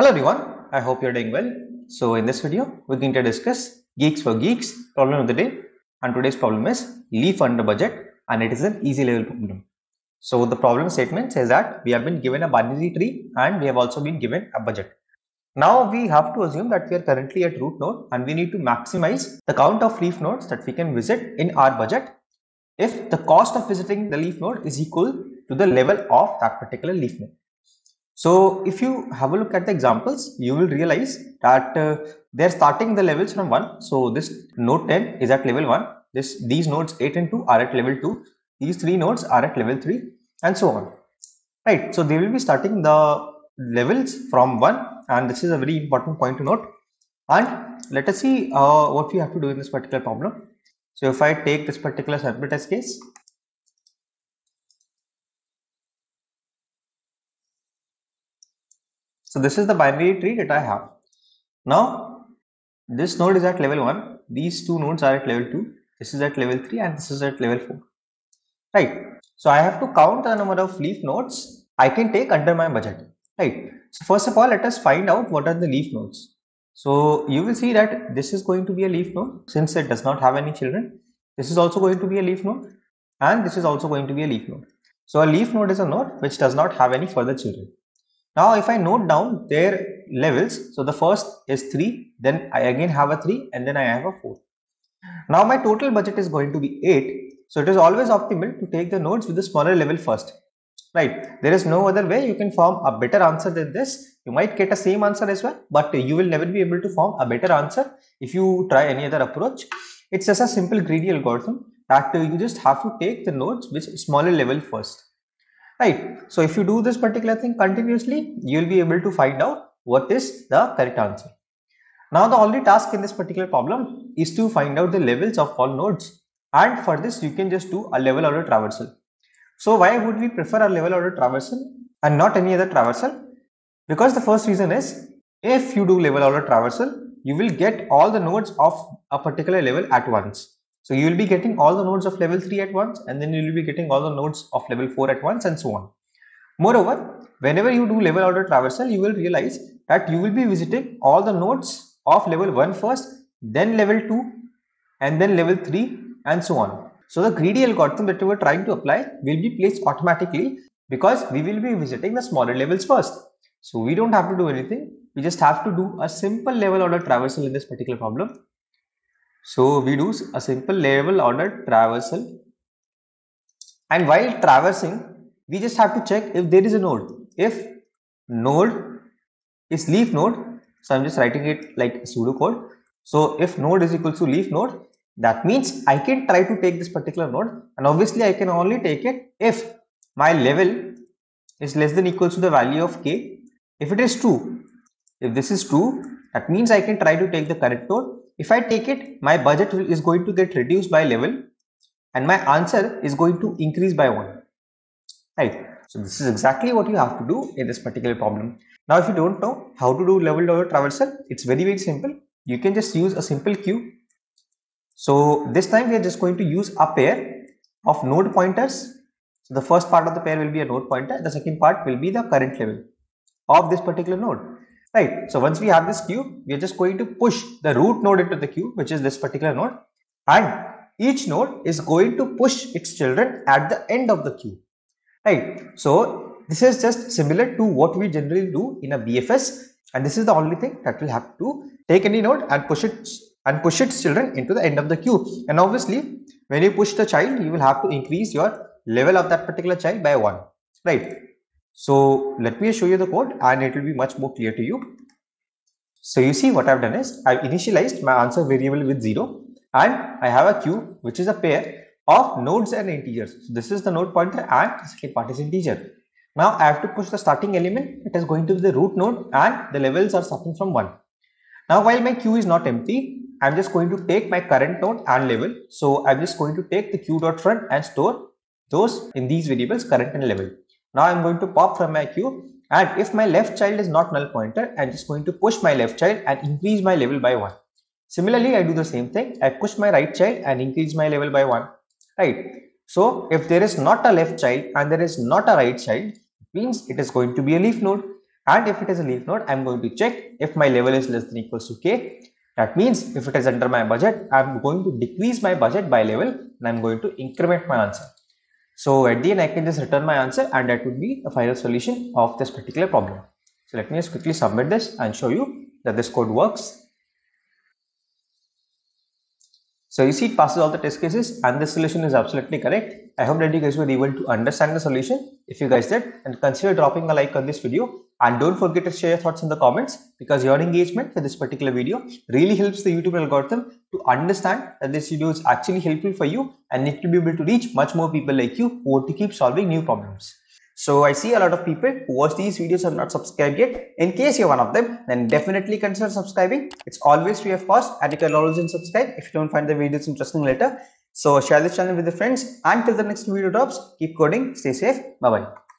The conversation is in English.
Hello everyone, I hope you're doing well. So in this video, we're going to discuss Geeks for Geeks problem of the day and today's problem is leaf under budget and it is an easy level problem. So the problem statement says that we have been given a binary tree and we have also been given a budget. Now we have to assume that we are currently at root node and we need to maximize the count of leaf nodes that we can visit in our budget if the cost of visiting the leaf node is equal to the level of that particular leaf node. So if you have a look at the examples, you will realize that uh, they're starting the levels from 1. So this node 10 is at level 1. This These nodes 8 and 2 are at level 2. These three nodes are at level 3 and so on. Right. So they will be starting the levels from 1 and this is a very important point to note. And let us see uh, what we have to do in this particular problem. So if I take this particular sample test case, So this is the binary tree that I have. Now this node is at level 1, these two nodes are at level 2, this is at level 3 and this is at level 4. Right. So I have to count the number of leaf nodes I can take under my budget. Right. So first of all, let us find out what are the leaf nodes. So you will see that this is going to be a leaf node since it does not have any children. This is also going to be a leaf node and this is also going to be a leaf node. So a leaf node is a node which does not have any further children. Now if I note down their levels, so the first is 3, then I again have a 3 and then I have a 4. Now my total budget is going to be 8, so it is always optimal to take the nodes with the smaller level first. Right, there is no other way you can form a better answer than this. You might get a same answer as well, but you will never be able to form a better answer if you try any other approach. It's just a simple greedy algorithm that you just have to take the nodes with smaller level first right. So if you do this particular thing continuously you will be able to find out what is the correct answer. Now the only task in this particular problem is to find out the levels of all nodes. And for this you can just do a level order traversal. So why would we prefer a level order traversal and not any other traversal? Because the first reason is if you do level order traversal you will get all the nodes of a particular level at once so you will be getting all the nodes of level 3 at once and then you will be getting all the nodes of level 4 at once and so on. Moreover, whenever you do level order traversal, you will realize that you will be visiting all the nodes of level 1 first, then level 2 and then level 3 and so on. So the greedy algorithm that we are trying to apply will be placed automatically because we will be visiting the smaller levels first. So we don't have to do anything. We just have to do a simple level order traversal in this particular problem so we do a simple level order traversal and while traversing we just have to check if there is a node. If node is leaf node, so I'm just writing it like pseudocode. So if node is equal to leaf node, that means I can try to take this particular node and obviously I can only take it if my level is less than equals to the value of k. If it is true, if this is true, that means I can try to take the correct node if I take it, my budget is going to get reduced by level and my answer is going to increase by 1. Right. So this is exactly what you have to do in this particular problem. Now if you don't know how to do level order traversal, it's very very simple. You can just use a simple queue. So this time we are just going to use a pair of node pointers. So the first part of the pair will be a node pointer. The second part will be the current level of this particular node right? So once we have this queue, we are just going to push the root node into the queue, which is this particular node, and each node is going to push its children at the end of the queue, right? So this is just similar to what we generally do in a BFS, and this is the only thing that will have to take any node and push it and push its children into the end of the queue. And obviously, when you push the child, you will have to increase your level of that particular child by one, right? So let me show you the code and it will be much more clear to you. So you see what I've done is I've initialized my answer variable with 0 and I have a queue which is a pair of nodes and integers. So this is the node pointer and the second part is integer. Now I have to push the starting element. It is going to be the root node and the levels are starting from 1. Now while my queue is not empty, I'm just going to take my current node and level. So I'm just going to take the queue dot front and store those in these variables current and level. Now I'm going to pop from my queue and if my left child is not null pointer, I'm just going to push my left child and increase my level by 1. Similarly, I do the same thing. I push my right child and increase my level by 1. Right. So if there is not a left child and there is not a right child, means it is going to be a leaf node. and if it is a leaf node i'm going to check if my level is less than equals to k that means if it is under my budget i'm going to decrease my budget by level and i'm going to increment my answer so at the end i can just return my answer and that would be the final solution of this particular problem. So let me just quickly submit this and show you that this code works so you see it passes all the test cases and the solution is absolutely correct. I hope that you guys were able to understand the solution. If you guys did, and consider dropping a like on this video and don't forget to share your thoughts in the comments because your engagement with this particular video really helps the YouTube algorithm to understand that this video is actually helpful for you and it will be able to reach much more people like you who want to keep solving new problems. So I see a lot of people who watch these videos are not subscribed yet. In case you're one of them, then definitely consider subscribing. It's always free of cost and you can always unsubscribe if you don't find the videos interesting later. So share this channel with your friends. Until the next video drops, keep coding, stay safe, bye bye.